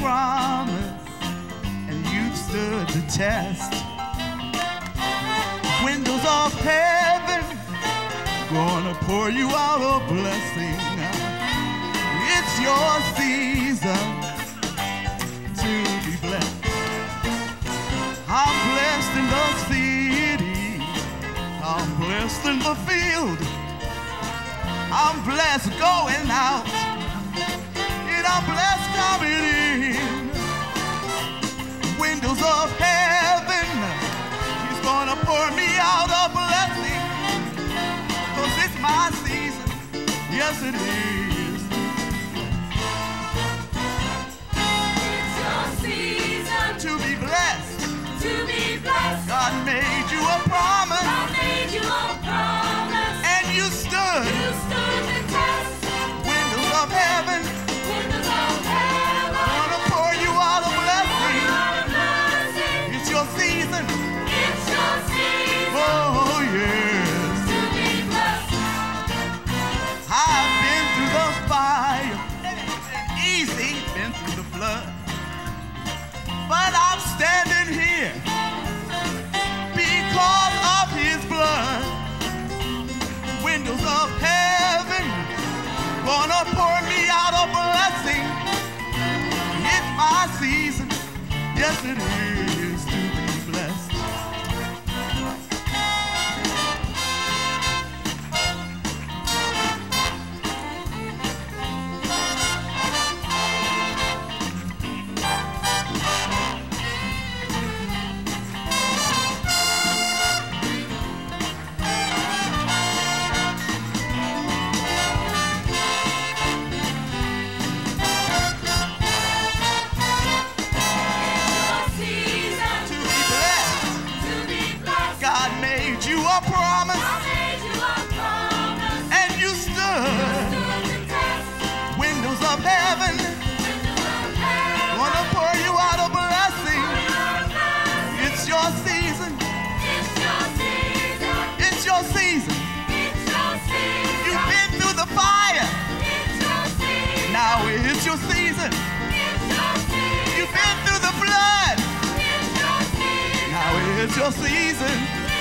promise, and you've stood the test. Windows of heaven, gonna pour you out a blessing. It's your season to be blessed. I'm blessed in the city, I'm blessed in the field, I'm blessed going out. City. of heaven, gonna pour your season. It's your season. You've been through the flood. It's your season. Now it's your season.